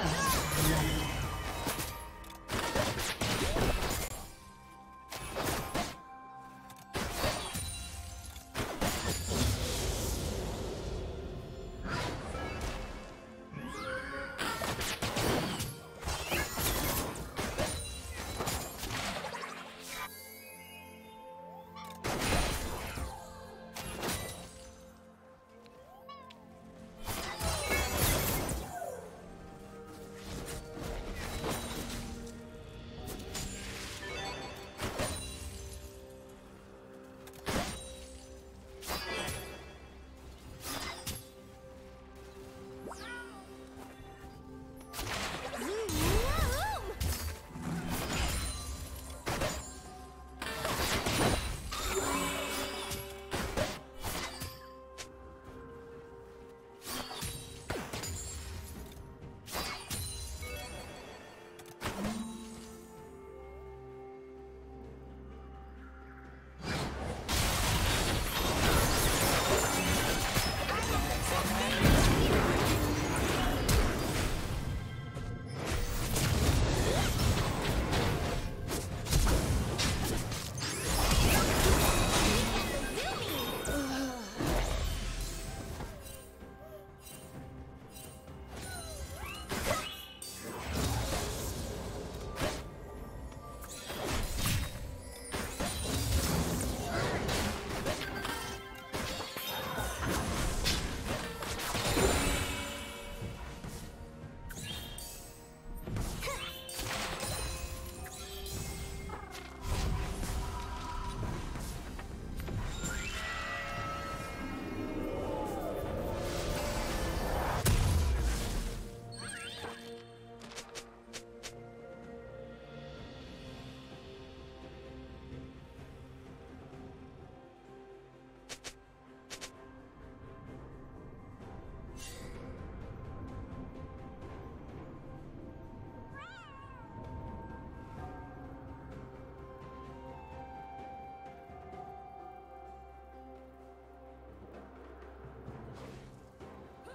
First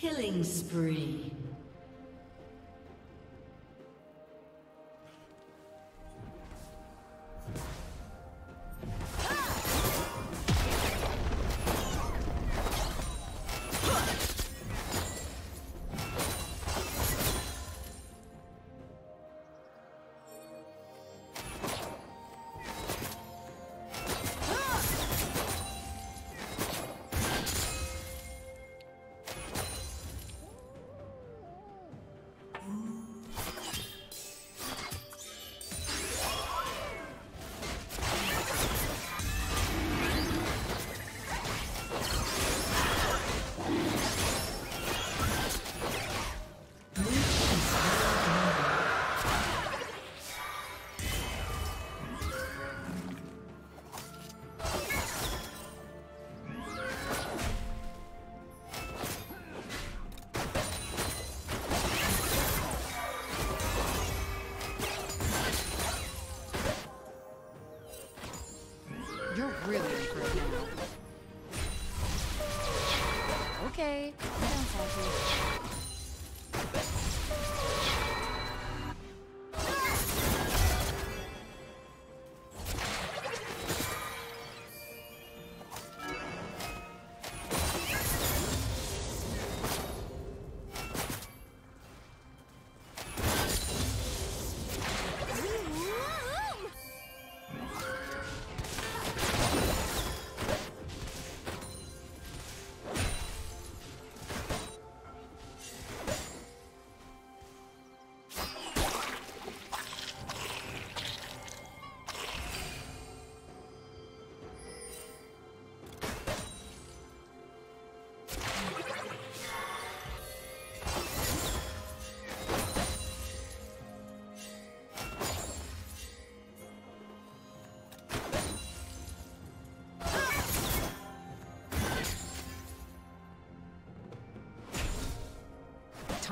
Killing spree.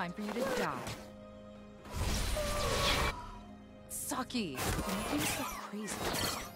Time for you to die. Saki, you're so crazy.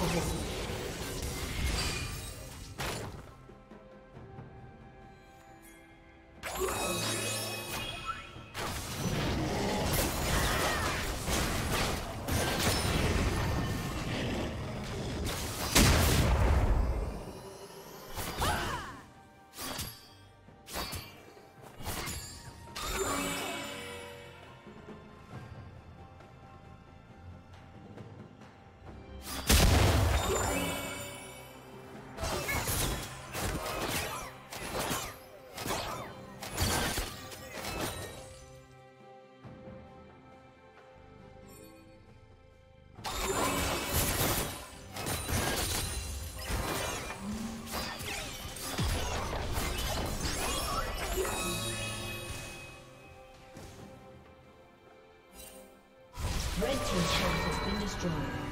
unstoppable. 嗯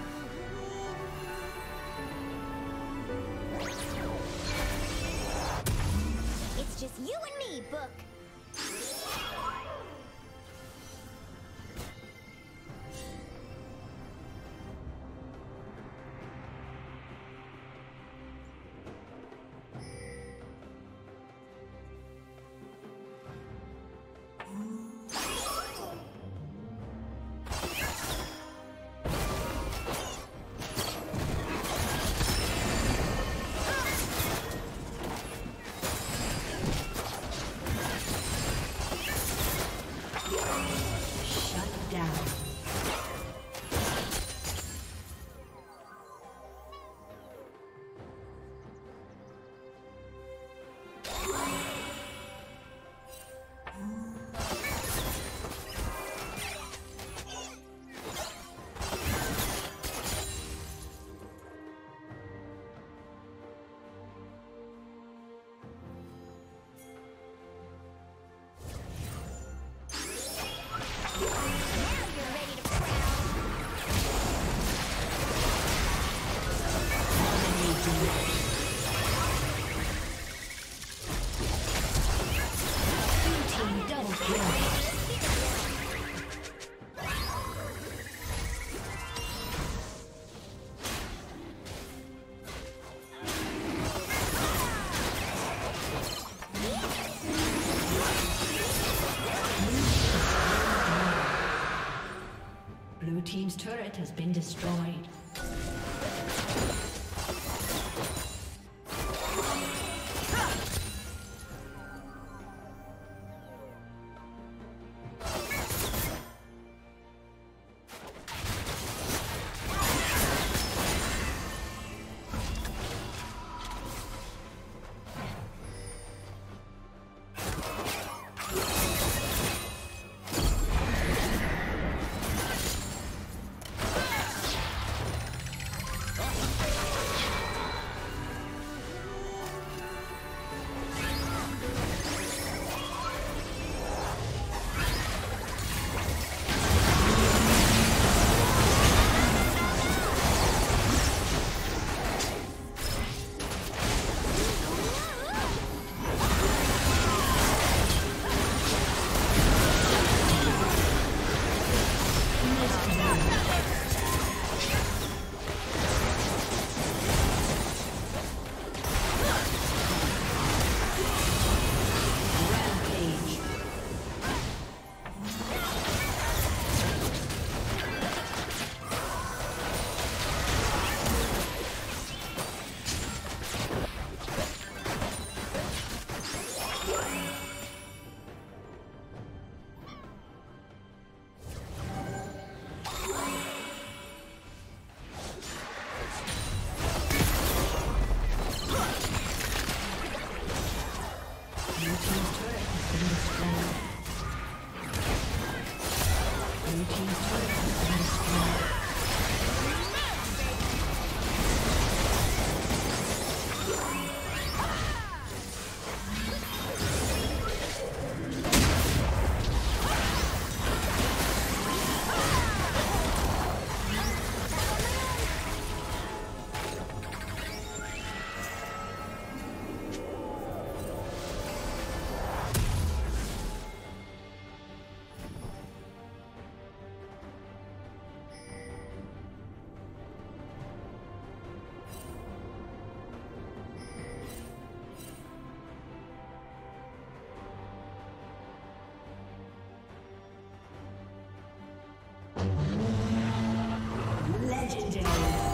has been destroyed. Legendary.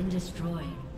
Been destroyed.